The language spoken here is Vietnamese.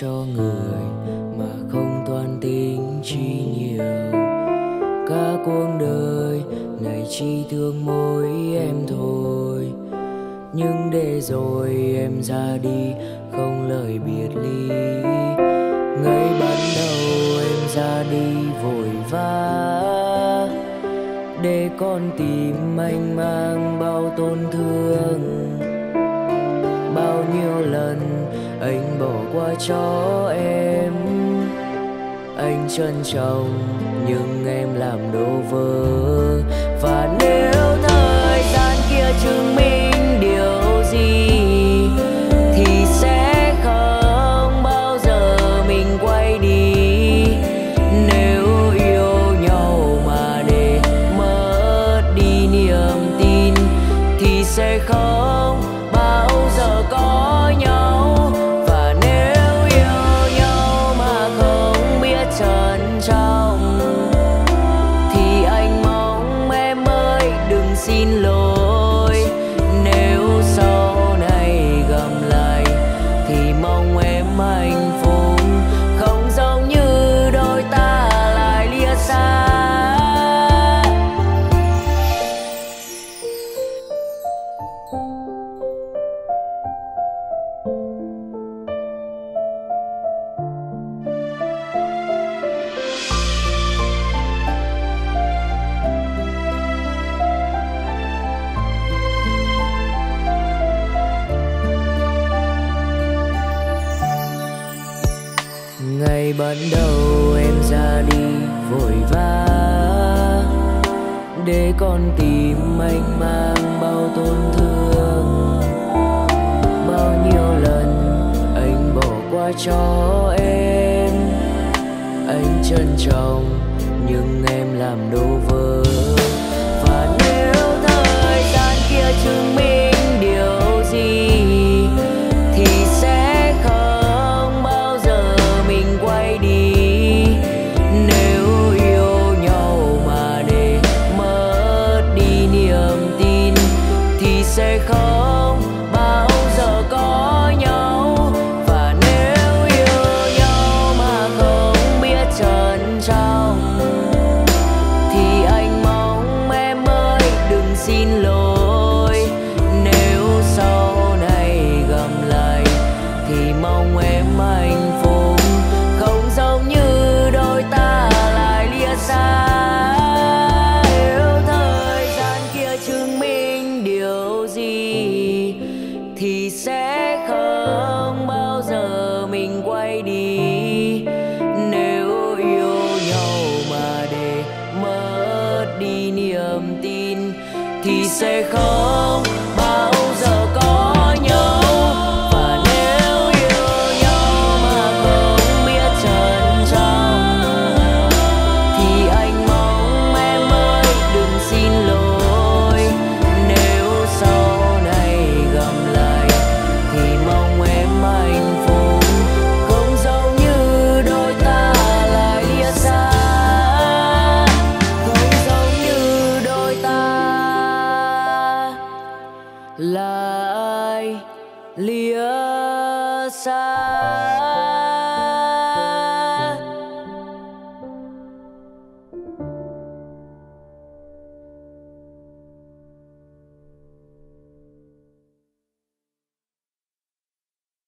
cho người mà không toan tính chi nhiều. Cả cuộc đời này chỉ thương mỗi em thôi. Nhưng để rồi em ra đi không lời biệt ly. Ngày ban đầu em ra đi vội vã. Để con tìm anh mang bao tổn thương. Bao nhiêu lần anh bỏ qua cho em. Anh trân trọng nhưng em làm đổ vỡ. Và nếu thời gian kia chứng minh điều gì, thì sẽ không bao giờ mình quay đi. Nếu yêu nhau mà để mất đi niềm tin, thì sẽ không ngày ban đầu em ra đi, vội vã. Để con tìm anh mang bao tổn thương. Bao nhiêu lần anh bỏ qua cho em. Anh trân trọng nhưng ngày thì sẽ sẽ không bao giờ mình quay đi. Nếu yêu nhau mà để mất đi niềm tin thì sẽ không vai lìa xa